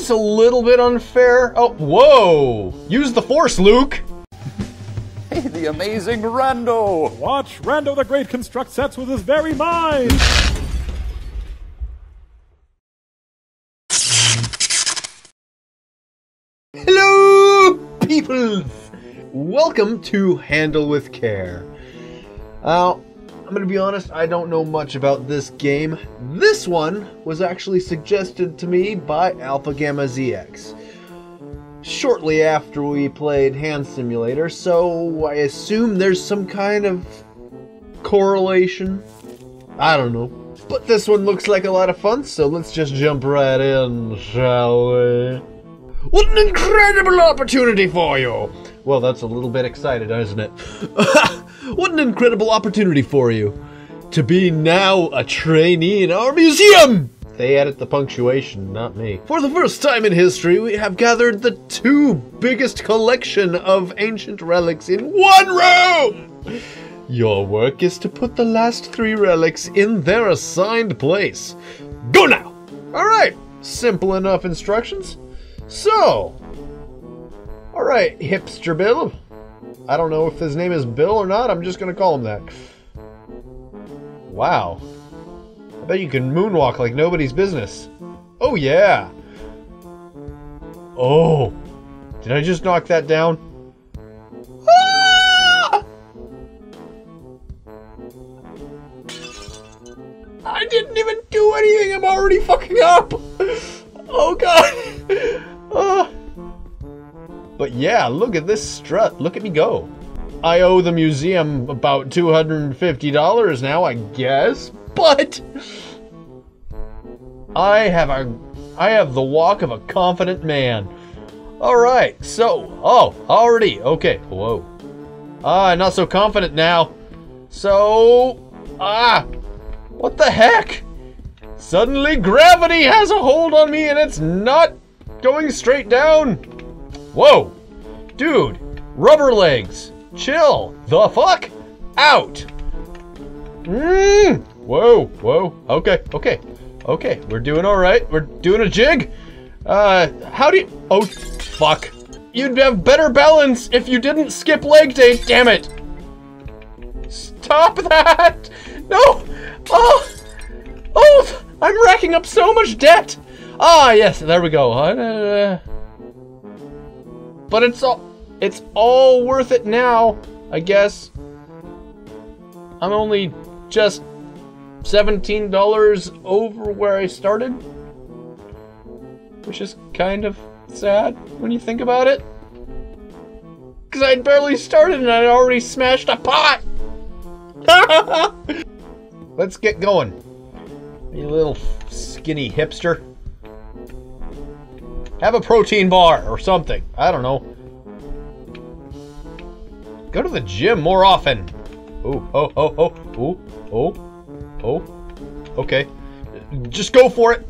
seems a little bit unfair. Oh, whoa! Use the force, Luke! Hey, the amazing Rando! Watch Rando the Great construct sets with his very mind! Hello, people! Welcome to Handle with Care. Now, I'm gonna be honest, I don't know much about this game. This one was actually suggested to me by Alpha Gamma ZX shortly after we played Hand Simulator, so I assume there's some kind of correlation. I don't know. But this one looks like a lot of fun, so let's just jump right in, shall we? What an incredible opportunity for you! Well, that's a little bit excited, isn't it? what an incredible opportunity for you to be now a trainee in our museum! They added the punctuation, not me. For the first time in history, we have gathered the two biggest collection of ancient relics in one room! Your work is to put the last three relics in their assigned place. Go now! Alright, simple enough instructions. So, alright, hipster Bill. I don't know if his name is Bill or not, I'm just gonna call him that. Wow. I bet you can moonwalk like nobody's business. Oh yeah! Oh! Did I just knock that down? Ah! I didn't even do anything, I'm already fucking up! Oh god! Ah. But yeah, look at this strut. Look at me go. I owe the museum about $250 now, I guess. But I have a I have the walk of a confident man. All right. So, oh, already. Okay. Whoa. Ah, not so confident now. So, ah, what the heck? Suddenly gravity has a hold on me and it's not going straight down. Whoa. Dude, rubber legs. Chill. The fuck? Out. Mmm. Whoa, whoa. Okay, okay. Okay, we're doing all right. We're doing a jig. Uh, how do you... Oh, fuck. You'd have better balance if you didn't skip leg day, damn it. Stop that. No. Oh. Oh, I'm racking up so much debt. Ah, yes, there we go. Uh, but it's all... It's all worth it now, I guess. I'm only just $17 over where I started. Which is kind of sad when you think about it. Because I'd barely started and I'd already smashed a pot! Let's get going. You little skinny hipster. Have a protein bar or something. I don't know. Go to the gym more often. Oh, oh, oh, oh, ooh, oh. Oh. Okay. Just go for it.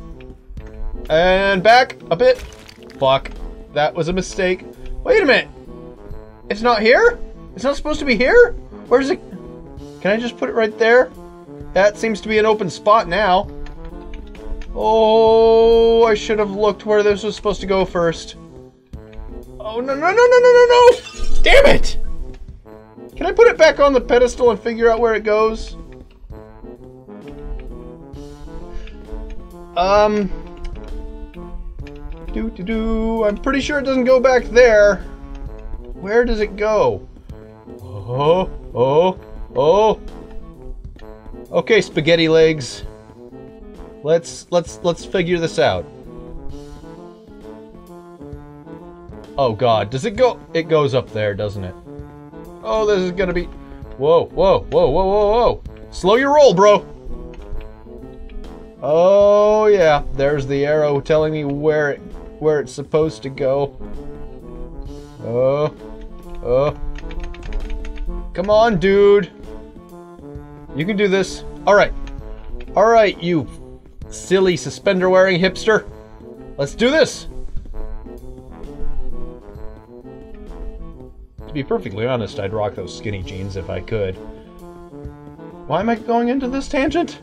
And back a bit. Fuck. That was a mistake. Wait a minute. It's not here? It's not supposed to be here? Where's it? Can I just put it right there? That seems to be an open spot now. Oh, I should have looked where this was supposed to go first. Oh, no, no, no, no, no, no, no! Damn it! Can I put it back on the pedestal and figure out where it goes? Um. Do do do. I'm pretty sure it doesn't go back there. Where does it go? Oh, oh, oh. Okay, spaghetti legs. Let's let's let's figure this out. Oh god, does it go it goes up there, doesn't it? Oh, this is gonna be Whoa, whoa, whoa, whoa, whoa, whoa. Slow your roll, bro. Oh yeah, there's the arrow telling me where it where it's supposed to go. Oh. Oh. Come on, dude. You can do this. Alright. Alright, you silly suspender wearing hipster. Let's do this. To be perfectly honest, I'd rock those skinny jeans if I could. Why am I going into this tangent?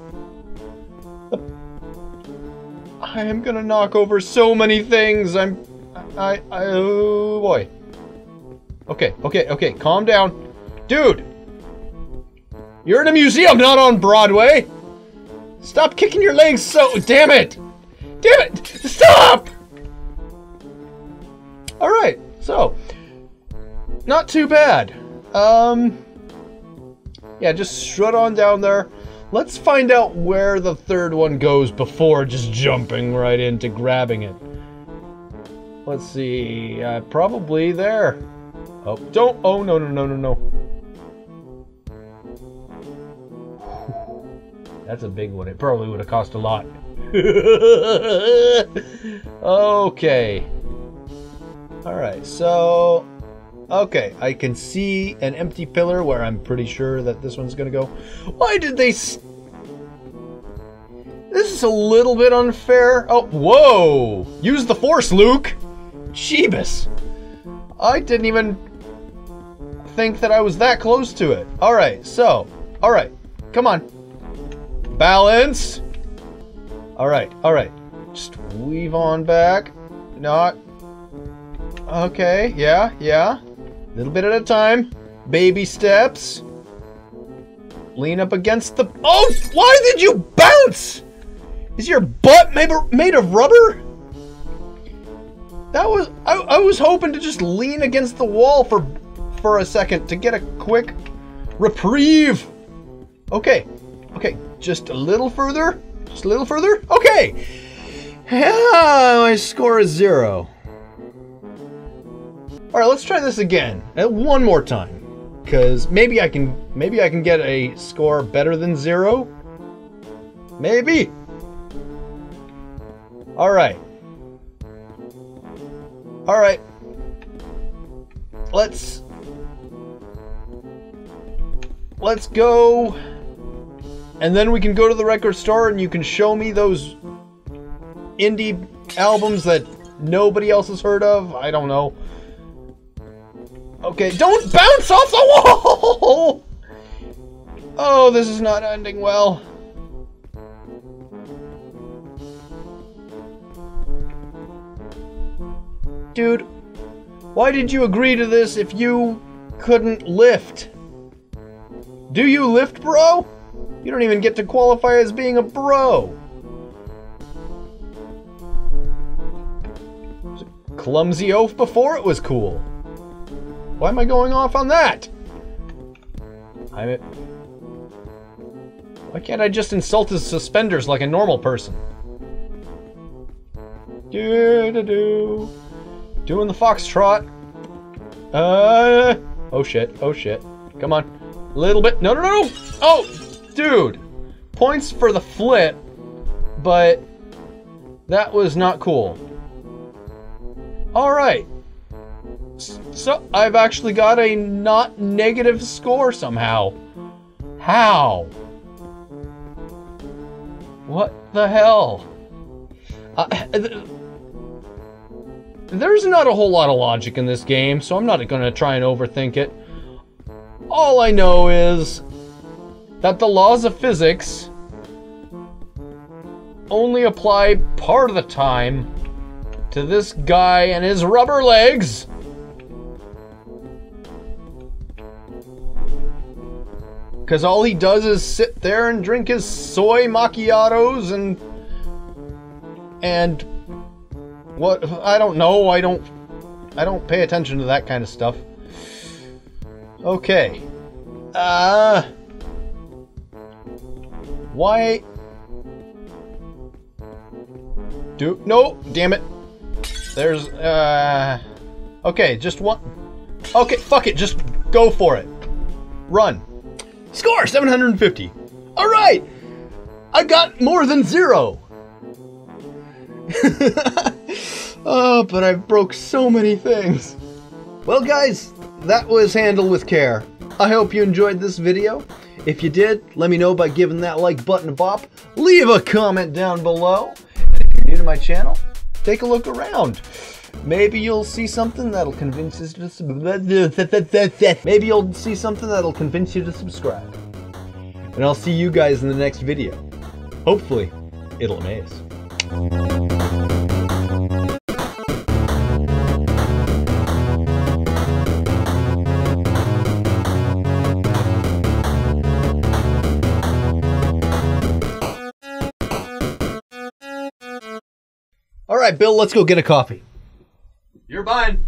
I am gonna knock over so many things. I'm, I, I, oh boy. Okay, okay, okay, calm down. Dude! You're in a museum, not on Broadway! Stop kicking your legs so, damn it! Damn it! Stop! Alright, so, not too bad. Um, yeah, just strut on down there. Let's find out where the third one goes before just jumping right into grabbing it. Let's see, uh, probably there. Oh, don't, oh, no, no, no, no, no. That's a big one. It probably would have cost a lot. okay. Alright, so Okay, I can see an empty pillar where I'm pretty sure that this one's gonna go. Why did they... this is a little bit unfair. Oh, whoa! Use the force, Luke! Jeebus! I didn't even think that I was that close to it. Alright, so, alright, come on. Balance! Alright, alright. Just weave on back. Not... Okay, yeah, yeah. Little bit at a time. Baby steps. Lean up against the... Oh! Why did you bounce? Is your butt made, made of rubber? That was... I, I was hoping to just lean against the wall for, for a second to get a quick reprieve. Okay. Okay. Just a little further. Just a little further. Okay. Yeah, my score is zero. All right, let's try this again. Uh, one more time. Cause maybe I can maybe I can get a score better than zero. Maybe. All right. All right. Let's Let's go. And then we can go to the record store and you can show me those indie albums that nobody else has heard of. I don't know. Okay, don't bounce off the wall! Oh, this is not ending well. Dude, why did you agree to this if you couldn't lift? Do you lift, bro? You don't even get to qualify as being a bro. clumsy oaf before it was cool. Why am I going off on that? I. Why can't I just insult his suspenders like a normal person? Do do do. Doing the foxtrot. Uh. Oh shit. Oh shit. Come on. A little bit. No, no, no, no. Oh, dude. Points for the flip, but that was not cool. All right. So, I've actually got a not negative score somehow. How? What the hell? Uh, there's not a whole lot of logic in this game, so I'm not to try and overthink it. All I know is that the laws of physics only apply part of the time to this guy and his rubber legs. Because all he does is sit there and drink his soy macchiatos and. And. What? I don't know. I don't. I don't pay attention to that kind of stuff. Okay. Uh. Why. Do. No! Damn it. There's. Uh. Okay, just one. Okay, fuck it. Just go for it. Run. Score 750. All right. I got more than zero. oh, but I broke so many things. Well, guys, that was Handle with Care. I hope you enjoyed this video. If you did, let me know by giving that like button a bop. Leave a comment down below. And if you're new to my channel, take a look around. Maybe you'll see something that'll convince you to Maybe you'll see something that'll convince you to subscribe. And I'll see you guys in the next video. Hopefully, it'll amaze. All right, Bill, let's go get a coffee. You're mine.